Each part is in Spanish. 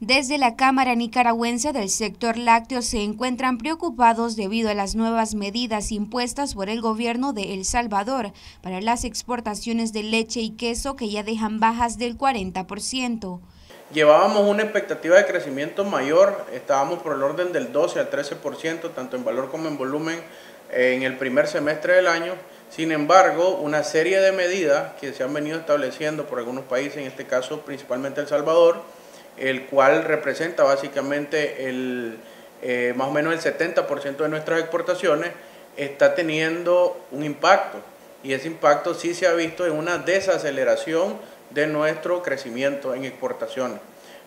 Desde la Cámara Nicaragüense del sector lácteo se encuentran preocupados debido a las nuevas medidas impuestas por el gobierno de El Salvador para las exportaciones de leche y queso que ya dejan bajas del 40%. Llevábamos una expectativa de crecimiento mayor, estábamos por el orden del 12 al 13%, tanto en valor como en volumen, en el primer semestre del año. Sin embargo, una serie de medidas que se han venido estableciendo por algunos países, en este caso principalmente El Salvador, el cual representa básicamente el, eh, más o menos el 70% de nuestras exportaciones, está teniendo un impacto. Y ese impacto sí se ha visto en una desaceleración de nuestro crecimiento en exportaciones.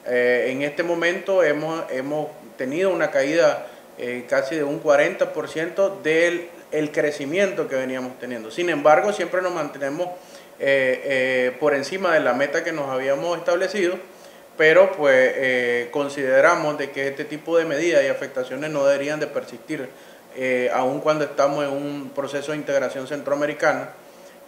Eh, en este momento hemos, hemos tenido una caída eh, casi de un 40% del el crecimiento que veníamos teniendo. Sin embargo, siempre nos mantenemos por encima de la meta que nos habíamos establecido pero pues eh, consideramos de que este tipo de medidas y afectaciones no deberían de persistir, eh, aun cuando estamos en un proceso de integración centroamericana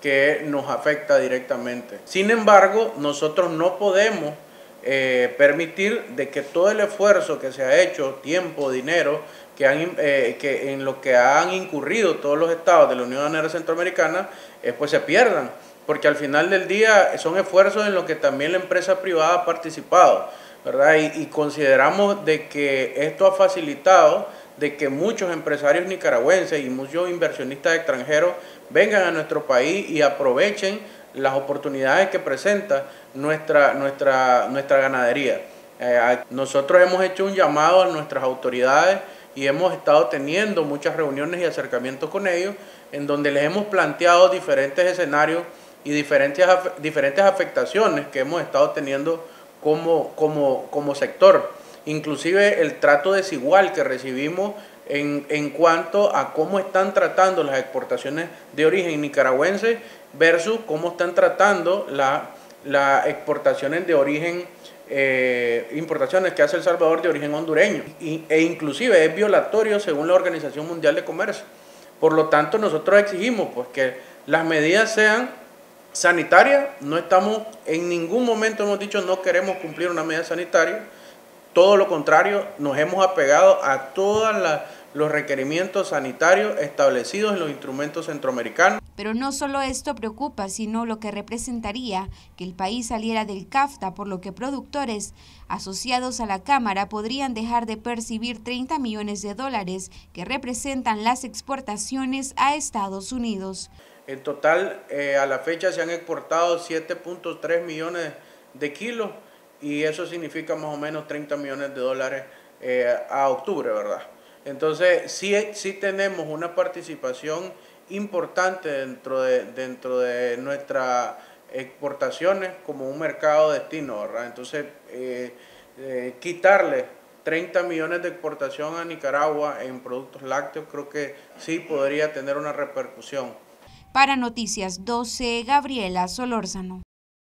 que nos afecta directamente. Sin embargo, nosotros no podemos eh, permitir de que todo el esfuerzo que se ha hecho, tiempo, dinero, que, han, que en lo que han incurrido todos los estados de la Unión Aduanera Centroamericana, pues se pierdan porque al final del día son esfuerzos en los que también la empresa privada ha participado, ¿verdad? Y, consideramos de que esto ha facilitado de que muchos empresarios nicaragüenses y muchos inversionistas extranjeros vengan a nuestro país y aprovechen las oportunidades que presenta nuestra, nuestra, nuestra ganadería. Eh, nosotros hemos hecho un llamado a nuestras autoridades y hemos estado teniendo muchas reuniones y acercamientos con ellos en donde les hemos planteado diferentes escenarios y diferentes, diferentes afectaciones que hemos estado teniendo como, como, como sector. Inclusive el trato desigual que recibimos en, en, cuanto a cómo están tratando las exportaciones de origen nicaragüense versus cómo están tratando las exportaciones de origen, eh, importaciones que hace El Salvador de origen hondureño. Y, e inclusive es violatorio según la Organización Mundial de Comercio. Por lo tanto, nosotros exigimos pues, que las medidas sean sanitaria, no estamos, en ningún momento hemos dicho no queremos cumplir una medida sanitaria, todo lo contrario, nos hemos apegado a todos los requerimientos sanitarios establecidos en los instrumentos centroamericanos. Pero no solo esto preocupa, sino lo que representaría que el país saliera del CAFTA, por lo que productores asociados a la Cámara podrían dejar de percibir 30 millones de dólares que representan las exportaciones a Estados Unidos. En total, eh, a la fecha se han exportado 7.3 millones de kilos y eso significa más o menos 30 millones de dólares eh, a octubre, ¿verdad? Entonces, sí, sí tenemos una participación importante dentro de, dentro de nuestras exportaciones como un mercado destino, ¿verdad? Entonces, eh, quitarle 30 millones de exportación a Nicaragua en productos lácteos creo que sí podría tener una repercusión. Para Noticias 12, Gabriela Solórzano.